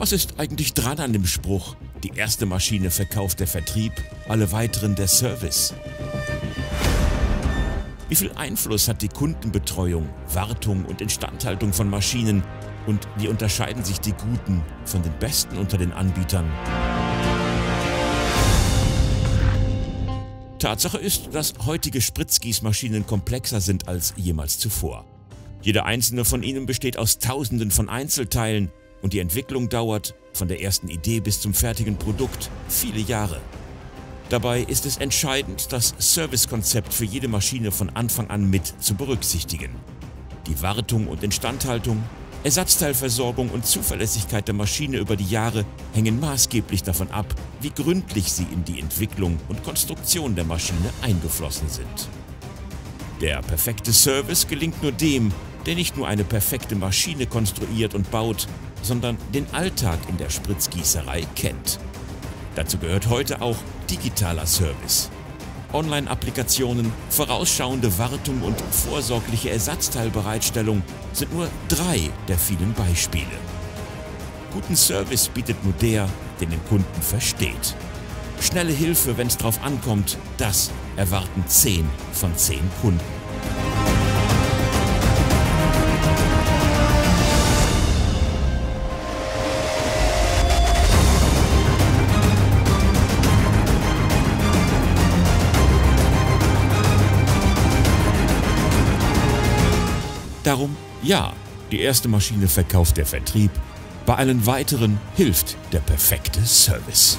Was ist eigentlich dran an dem Spruch, die erste Maschine verkauft der Vertrieb, alle weiteren der Service? Wie viel Einfluss hat die Kundenbetreuung, Wartung und Instandhaltung von Maschinen und wie unterscheiden sich die guten von den besten unter den Anbietern? Tatsache ist, dass heutige Spritzgießmaschinen komplexer sind als jemals zuvor. Jede einzelne von ihnen besteht aus Tausenden von Einzelteilen und die Entwicklung dauert, von der ersten Idee bis zum fertigen Produkt, viele Jahre. Dabei ist es entscheidend, das Servicekonzept für jede Maschine von Anfang an mit zu berücksichtigen. Die Wartung und Instandhaltung, Ersatzteilversorgung und Zuverlässigkeit der Maschine über die Jahre hängen maßgeblich davon ab, wie gründlich sie in die Entwicklung und Konstruktion der Maschine eingeflossen sind. Der perfekte Service gelingt nur dem, der nicht nur eine perfekte Maschine konstruiert und baut, sondern den Alltag in der Spritzgießerei kennt. Dazu gehört heute auch digitaler Service. Online-Applikationen, vorausschauende Wartung und vorsorgliche Ersatzteilbereitstellung sind nur drei der vielen Beispiele. Guten Service bietet nur der, der den Kunden versteht. Schnelle Hilfe, wenn es drauf ankommt, das erwarten 10 von 10 Kunden. Darum ja, die erste Maschine verkauft der Vertrieb, bei allen weiteren hilft der perfekte Service.